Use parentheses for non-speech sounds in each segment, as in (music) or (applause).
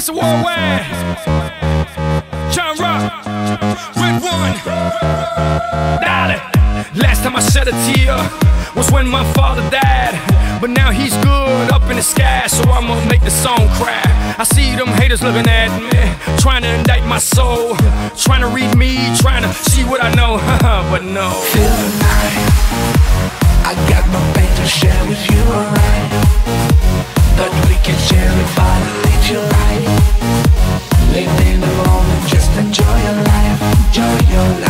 Mr. Worldwide, Jean Roch, Red One, Dolly. Last time I shed a tear was when my father died. But now he's good up in the sky, so I'ma make the song cry. I see them haters looking at me, trying to indict my soul, trying to read me, trying to see what I know, (laughs) but no. Feel the night. I got my pain to share with you, alright. Your.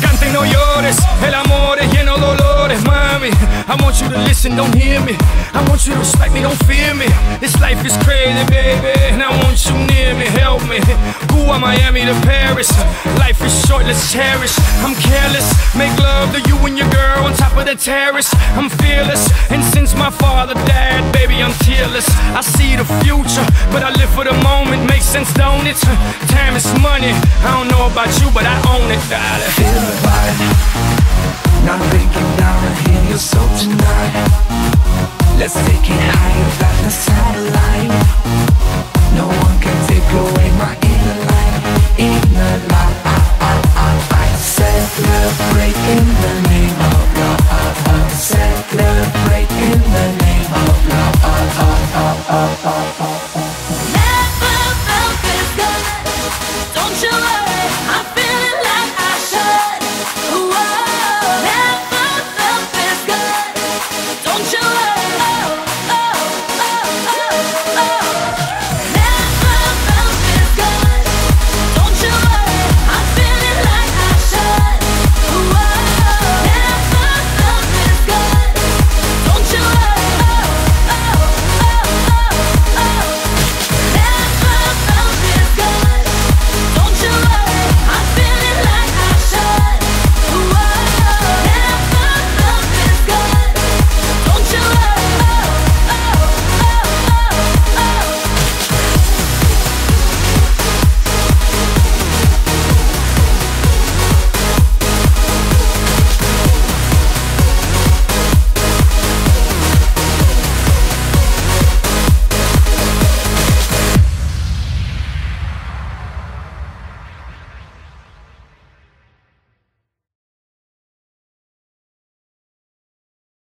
Canta no llores, el amor es lleno de dolores, mami. I want you to listen, don't hear me. I want you to respect me, don't fear me. This life is crazy, baby, and I want you near me, help me. Cuba, Miami to Paris. Life is short, let's cherish. I'm careless, make love to you and your girl on top of the terrace. I'm fearless, and since my father died, baby, I'm tearless. I see the future, but I live for the moment. Makes sense, don't it? Time is money. I don't know about you, but I own it, darling. Feel the vibe. Not breaking down and hear your soul tonight. Let's take it higher, than the satellite. No one can take away my inner light, inner light. I, I, I, I celebrate in the